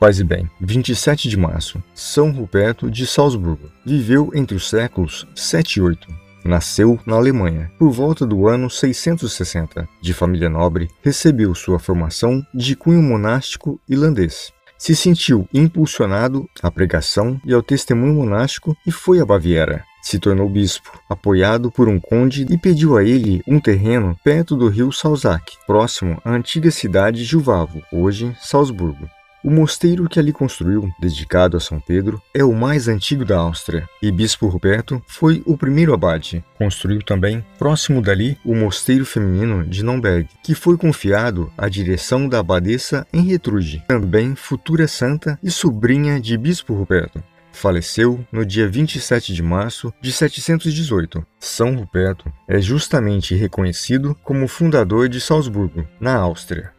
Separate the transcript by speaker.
Speaker 1: Paz e bem, 27 de março, São Ruperto de Salzburgo. Viveu entre os séculos 7 e 8. Nasceu na Alemanha por volta do ano 660. De família nobre, recebeu sua formação de cunho monástico irlandês. Se sentiu impulsionado à pregação e ao testemunho monástico e foi à Baviera. Se tornou bispo, apoiado por um conde e pediu a ele um terreno perto do rio Salzach, próximo à antiga cidade de Juvavo, hoje Salzburgo. O mosteiro que ali construiu, dedicado a São Pedro, é o mais antigo da Áustria, e Bispo Ruperto foi o primeiro abade. Construiu também, próximo dali, o mosteiro feminino de Nomberg, que foi confiado à direção da abadesa Henretrude, também futura santa e sobrinha de Bispo Ruperto. Faleceu no dia 27 de março de 718. São Ruperto é justamente reconhecido como fundador de Salzburgo, na Áustria.